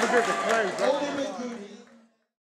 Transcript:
Look at the clothes.